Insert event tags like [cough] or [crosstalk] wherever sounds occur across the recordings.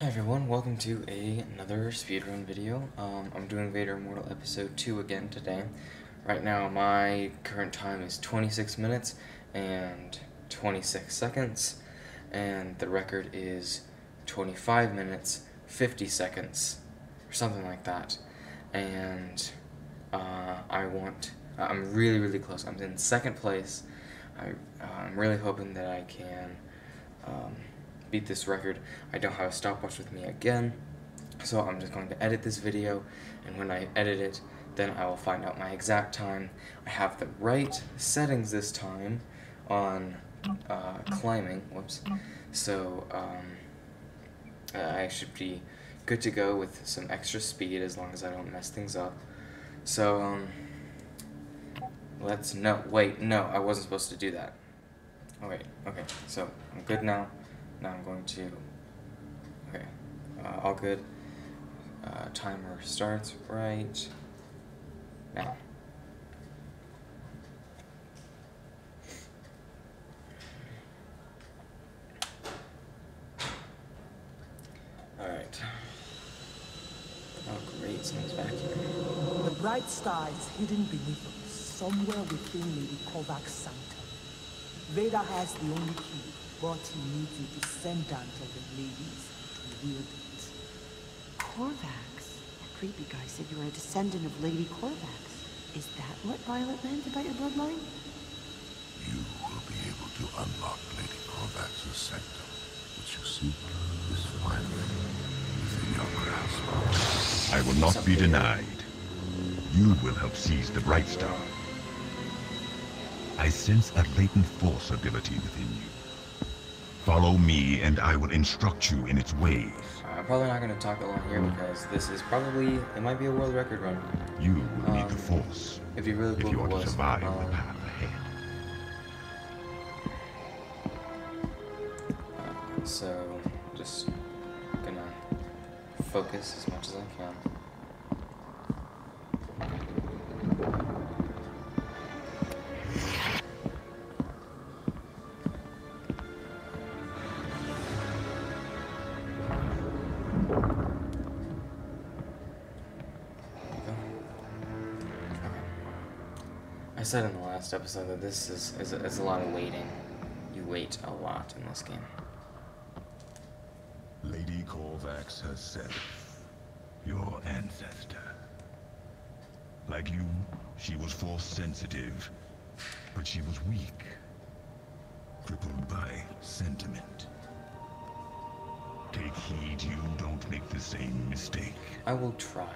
Hi everyone, welcome to a, another speedrun video. Um, I'm doing Vader Immortal Episode 2 again today. Right now my current time is 26 minutes and 26 seconds, and the record is 25 minutes, 50 seconds, or something like that. And uh, I want, I'm really, really close. I'm in second place. I, uh, I'm really hoping that I can um, beat this record. I don't have a stopwatch with me again, so I'm just going to edit this video, and when I edit it, then I will find out my exact time. I have the right settings this time on uh, climbing, whoops, so um, I should be good to go with some extra speed as long as I don't mess things up. So, um, let's, no, wait, no, I wasn't supposed to do that. Oh wait, okay, so I'm good now. Now I'm going to, okay, uh, all good. Uh, timer starts right now. Alright. Oh great, back here. The bright star is hidden beneath us, somewhere within Lady Corvax's sanctum. Vader has the only key, but he needs a descendant of the ladies to wield it. Corvax? That creepy guy said you were a descendant of Lady Corvax. Is that what Violet meant about your bloodline? You will be able to unlock Lady Corvax's sanctum, which you seek is finally within your grasp. I will not be denied. You will help seize the Bright Star. I sense a latent force ability within you. Follow me, and I will instruct you in its ways. Uh, I'm probably not going to talk a lot here because this is probably, it might be a world record run. You will need Um, the Force It'd be really if you if it to was. survive um, the path ahead. uh, so, just gonna focus as much as I can. I said in the last episode that this is, is, is a lot of waiting. You wait a lot in this game. Lady Corvax herself, your ancestor. Like you, she was force sensitive, but she was weak, crippled by sentiment. Take heed you don't make the same mistake. I will try.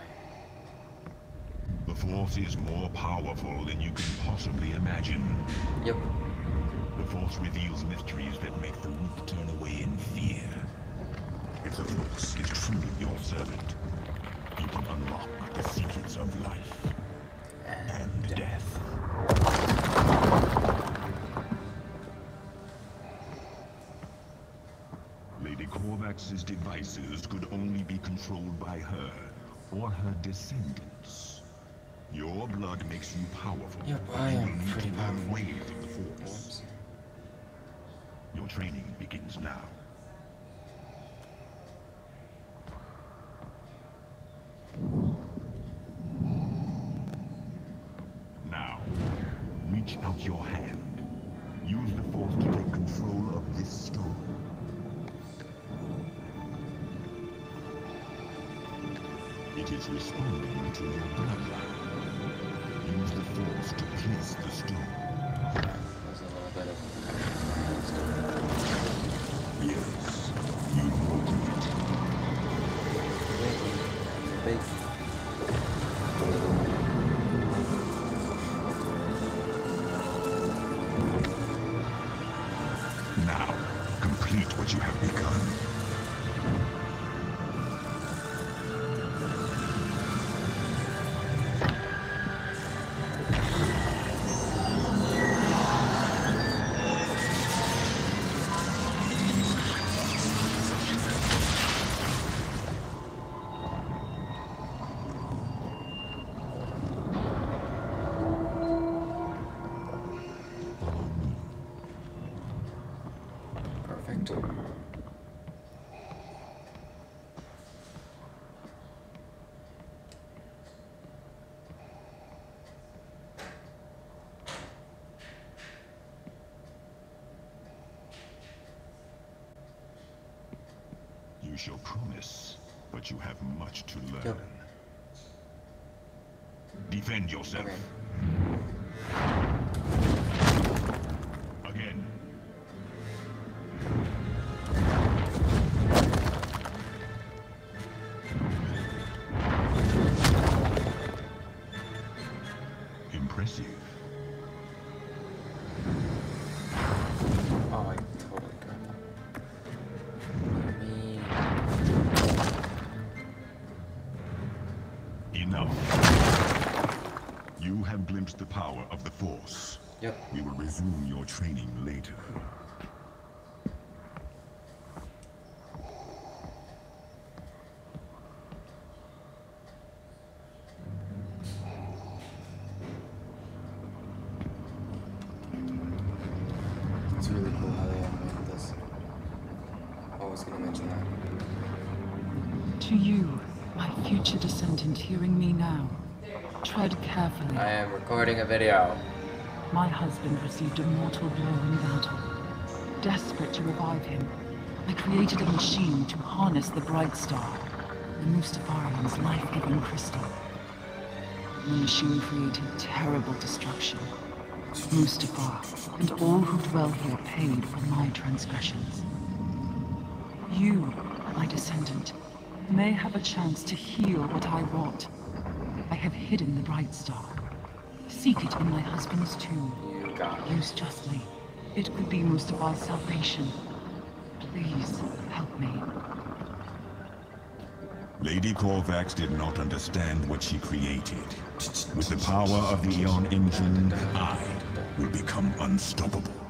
The Force is more powerful than you can possibly imagine. Yep. The Force reveals mysteries that make the weak turn away in fear. If the Force is truly your servant, you can unlock the secrets of life and death. Lady Corvax's devices could only be controlled by her or her descendants. Your blood makes you powerful. Yep, I you am pretty powerful. of the Force. Whoops. Your training begins now. Now, reach out your hand. Use the force to take control of this stone. It is responding to your bloodline. The force to pierce the stone. A. use your promise, but you have much to learn. Yep. Defend yourself. Okay. We resume your training later. It's really cool how they animated this. I was gonna mention that. To you, my future descendant hearing me now, tread carefully. I am recording a video. My husband received a mortal blow in battle. Desperate to revive him, I created a machine to harness the Bright Star, the Mustafarian's life-giving crystal. The machine created terrible destruction. Mustafar and all who dwell here paid for my transgressions. You, my descendant, may have a chance to heal what I wrought. I have hidden the Bright Star. Seek it in my husband's tomb. Use justly. It could be Mustafar's salvation. Please, help me. Lady Corvax did not understand what she created. With the power of the Eon engine, I will become unstoppable.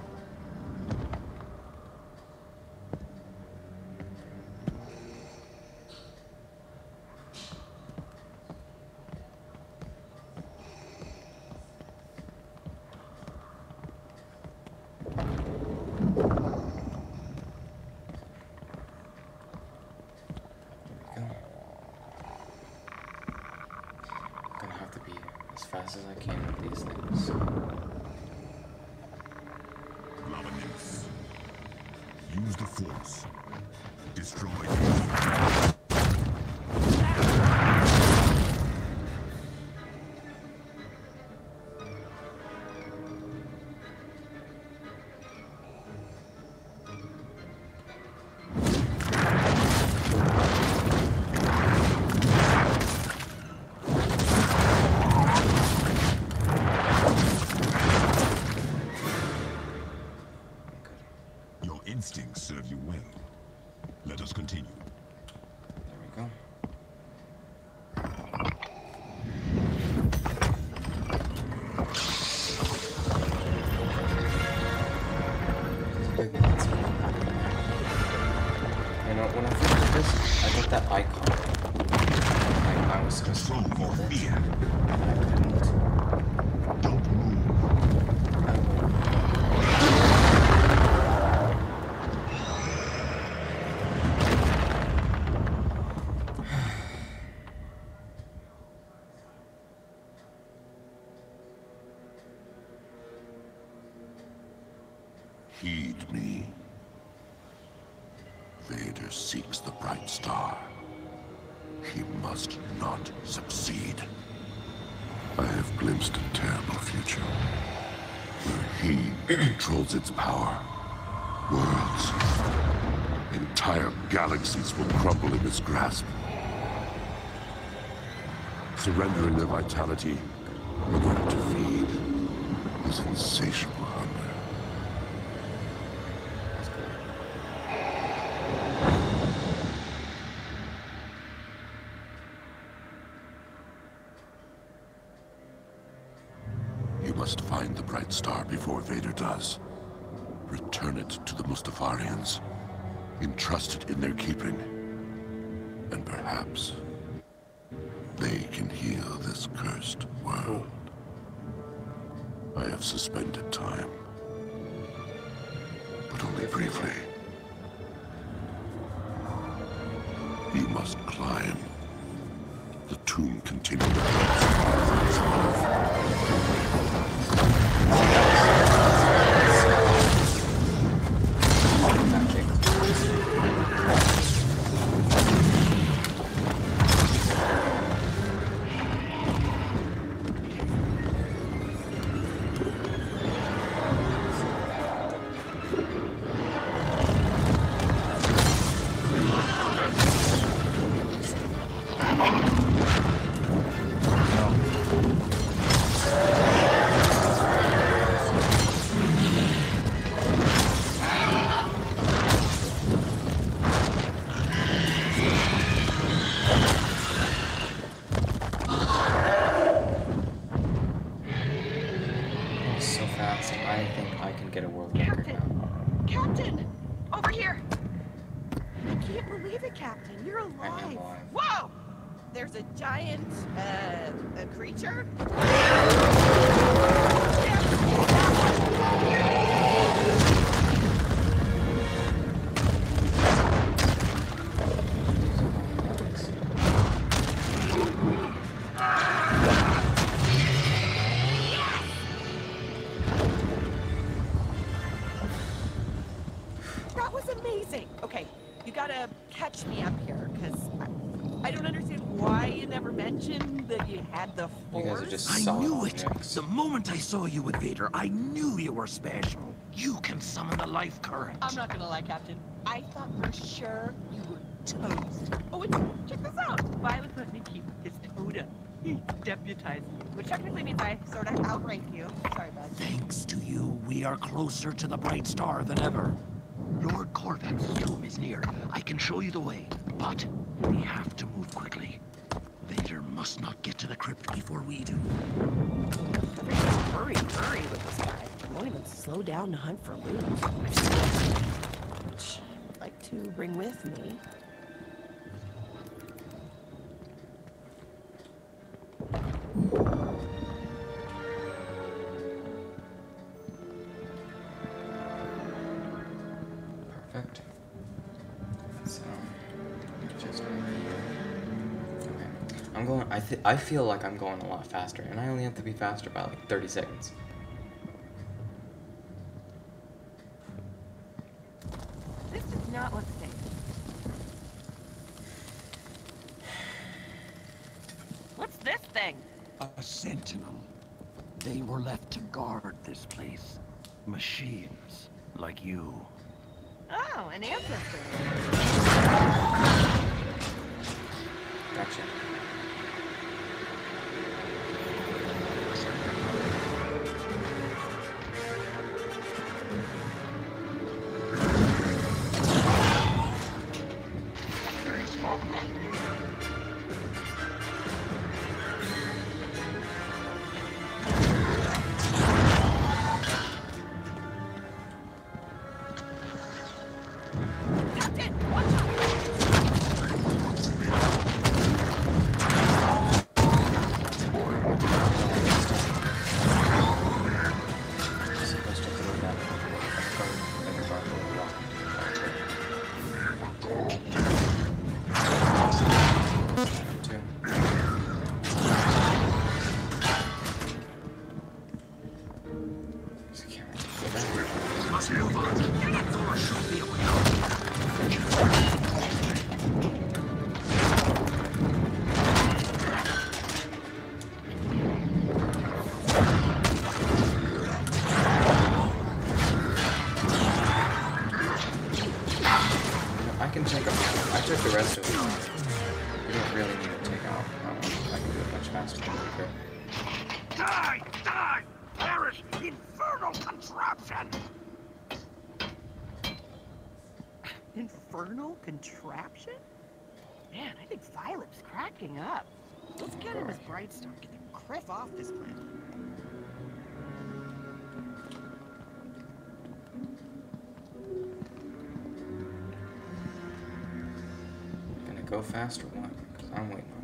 Must not succeed. I have glimpsed a terrible future. Where he [clears throat] controls its power. Worlds. Entire galaxies will crumble in his grasp. Surrendering their vitality in order to feed his insatiable hunger. That's cool. You must find the bright star before Vader does. Return it to the Mustafarians. Entrust it in their keeping. And perhaps they can heal this cursed world. I have suspended time. But only briefly. You must climb. Tomb continues. Gotta catch me up here, because I, I don't understand why you never mentioned that you had the You force. guys are just I knew it! objects. The moment I saw you with Vader, I knew you were special. You can summon the life current. I'm not gonna lie, Captain. I thought for sure you were toast. Oh, and check this out. Violet let me keep his totem. He deputized me, which technically means I sort of outrank you. Sorry, bud. Thanks to you, we are closer to the Bright Star than ever. Lord Corvax's tomb is near. I can show you the way, but we have to move quickly. Vader must not get to the crypt before we do. Hurry, hurry with this guy. Won't even slow down to hunt for loot. Which I'd like to bring with me. I feel like I'm going a lot faster, and I only have to be faster by like 30 seconds. That. Must move think Violet's cracking up. Let's get him his bright star. Get the kriff off this planet. Gonna go fast or what? Because I'm waiting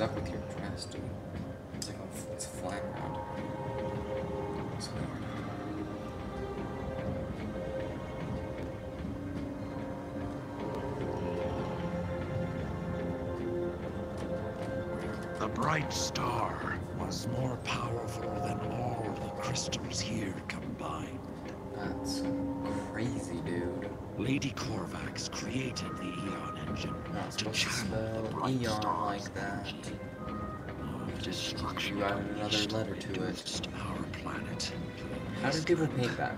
is up with your dress, dude? It's like a, it's flat around. It's hard. The Bright Star was more powerful than all the crystals here combined. That's crazy, dude. Lady Corvax created the Eon engine Not to channel the bright Eon stars like that. of destruction. You added another letter to it. Our planet. How did people paint that?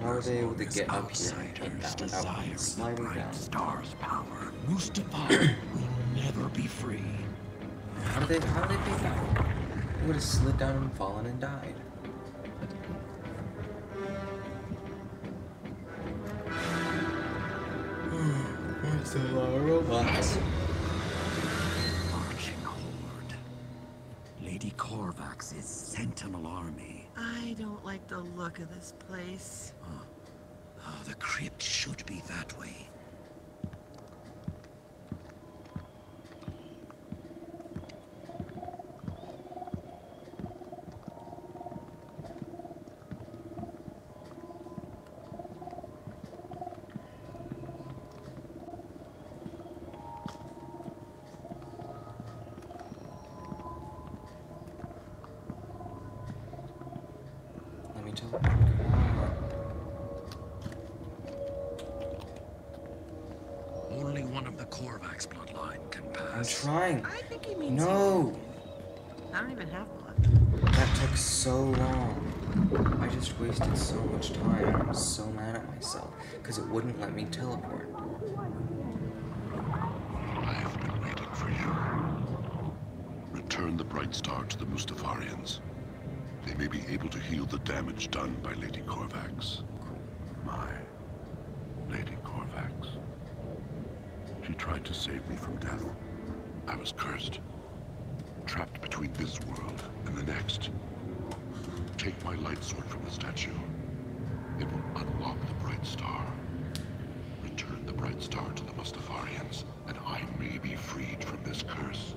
How were they able to get up here and that without sliding down? star's power, [coughs] will never be free. How did they how did they paint that? Would have slid down and fallen and died. That's a lot of robots. Marching horde. Lady Corvax's Sentinel army. I don't like the look of this place. Ah, the crypt should be that way. Let me tell Come on. Only one of the Corvax bloodline can pass. I'm trying. I think he means No! I don't even have blood. That took so long. I just wasted so much time. I'm so mad at myself because it wouldn't let me teleport. I have been waiting for you. Return the Bright Star to the Mustafarians. They may be able to heal the damage done by Lady Corvax. My Lady Corvax. She tried to save me from death. I was cursed. Trapped between this world and the next. Take my light sword from the statue. It will unlock the Bright Star. Return the Bright Star to the Mustafarians, and I may be freed from this curse.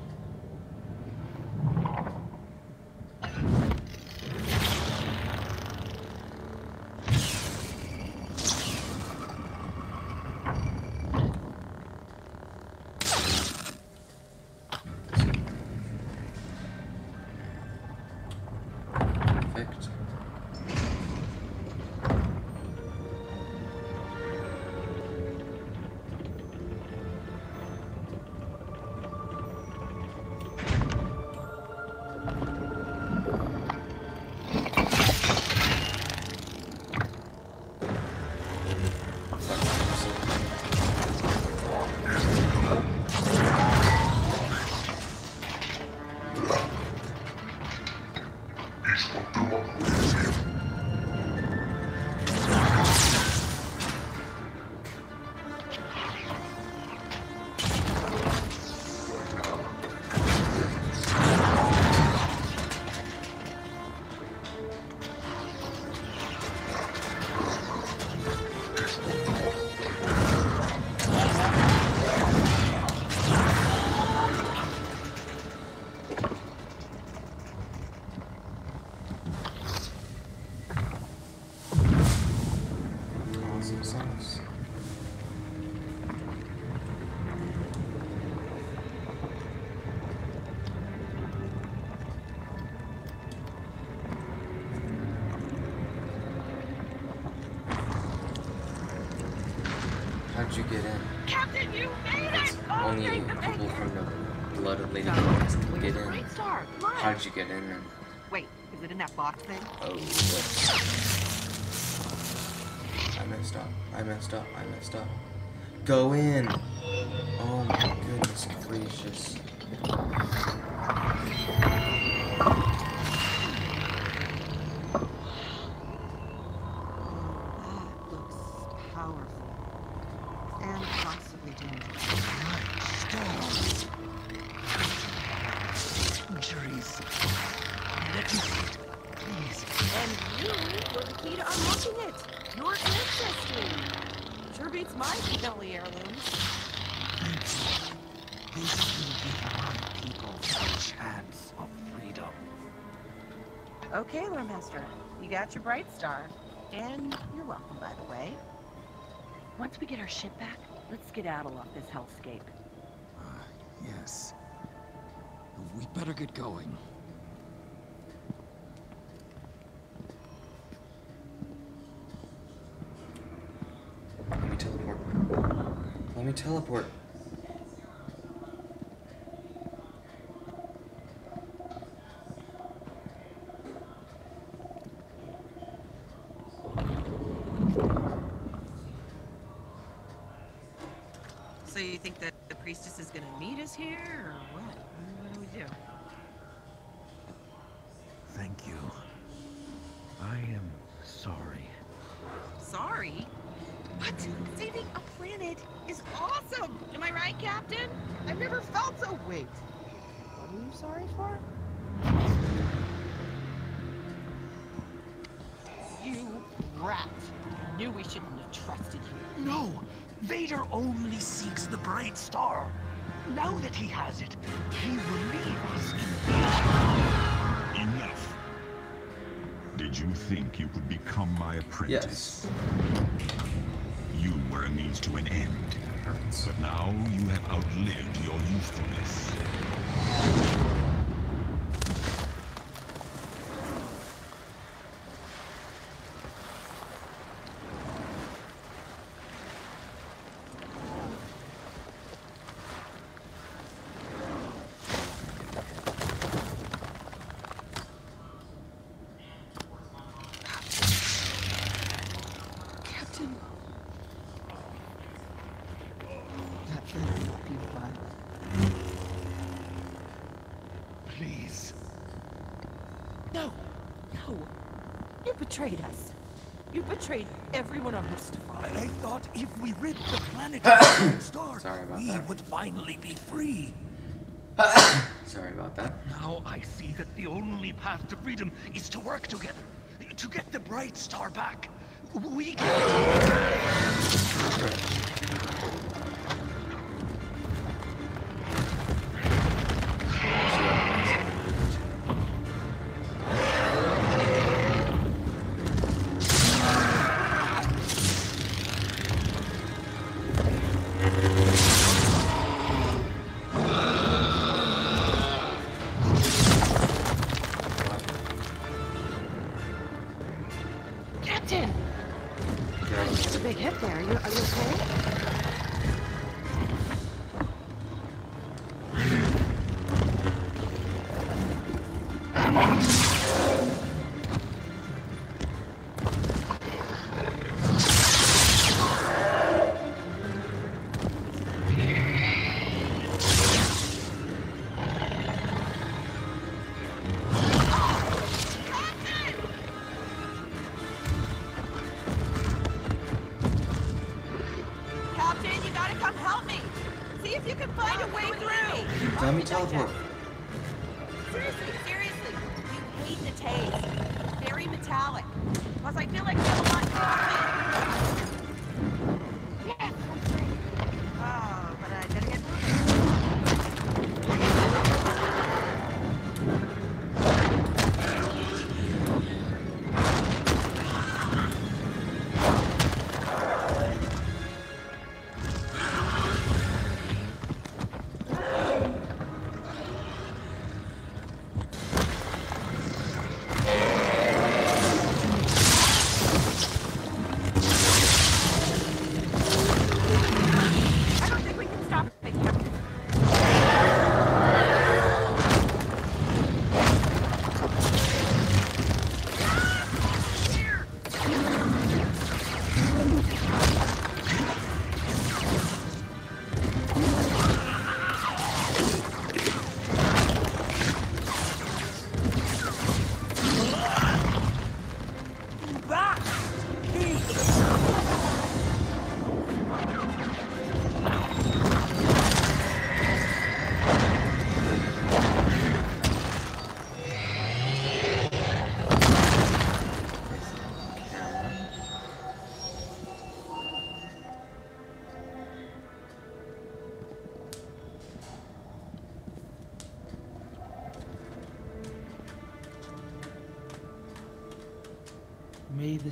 Blood of Lady So, Corvax can where's get in. How'd you get in then? Wait, is it in that box thing? Oh. I messed up. I messed up. I messed up. Go in. Oh my goodness gracious. You're welcome, by the way. Once we get our ship back, let's get skedaddle off this hellscape. Ah, yes. We'd better get going. Let me teleport. Let me teleport. So you think that the priestess is gonna meet us here, or what? What do we do? Thank you. I am sorry. Sorry? What? Saving a planet is awesome! Am I right, Captain? I've never felt so. Wait. What are you sorry for? You rat! Knew we shouldn't have trusted you. No! Vader only seeks the bright star. Now that he has it, he will leave us in Enough. Did you think you could become my apprentice? Yes. You were a means to an end. But now you have outlived your usefulness. Captain. That better not be. Please. No! No! You betrayed us. You betrayed everyone on Mustafar. I thought if we rid the planet of the bright [coughs] star, we that. would finally be free. [coughs] Sorry about that. Now I see that the only path to freedom is to work together. To get the bright star back. We can...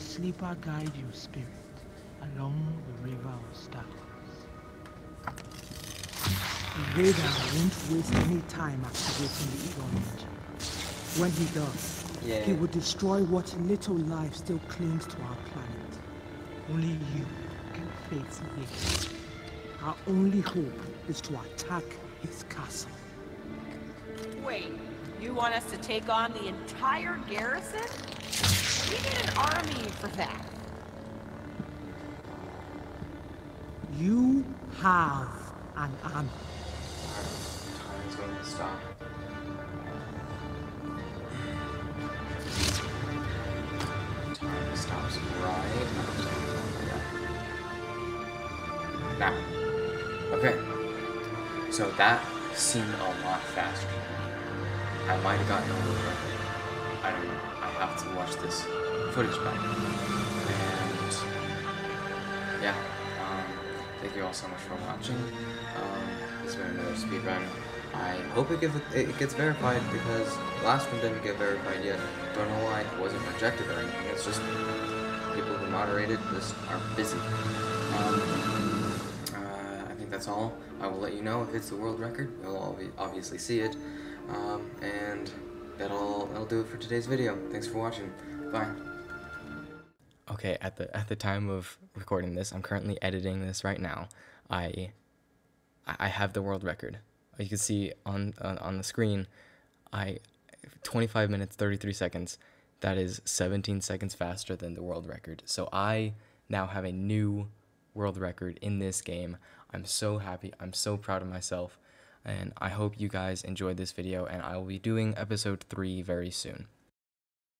sleeper guide your spirit, along the river of stars. Vader won't waste any time activating the Eon engine. When he does, Yeah. he will destroy what little life still clings to our planet. Only you can face Vader. Our only hope is to attack his castle. Wait, you want us to take on the entire garrison? We need an army for that. You have an army. Time's going to stop. Time stops right now. Okay. So that seemed a lot faster. I might have gotten a little bit. I. I have to watch this footage back. And yeah. Um, thank you all so much for watching. Um, this has been another speedrun. I hope it, give, it gets verified because last one didn't get verified yet. Don't know why it wasn't rejected or anything. It's just people who moderated just are busy. Um, uh, I think that's all. I will let you know if it's the world record. You'll obviously see it. Um, and that'll that'll do it for today's video. Thanks for watching. Bye. Okay, at the at the time of recording this, I'm currently editing this right now. I I have the world record. You can see on on, on the screen, I 25 minutes 33 seconds. That is 17 seconds faster than the world record. So I now have a new world record in this game. I'm so happy. I'm so proud of myself. And I hope you guys enjoyed this video and I will be doing episode 3 very soon.